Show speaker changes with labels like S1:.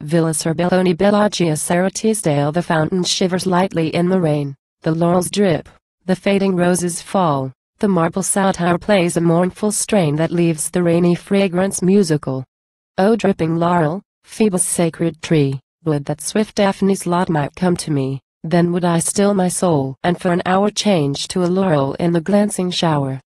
S1: Villa Serbelloni Bellagio Sara The fountain shivers lightly in the rain, the laurels drip, the fading roses fall, the marble satyr plays a mournful strain that leaves the rainy fragrance musical. O dripping laurel, Phoebus sacred tree, would that swift Daphne's lot might come to me, then would I still my soul and for an hour change to a laurel in the glancing shower.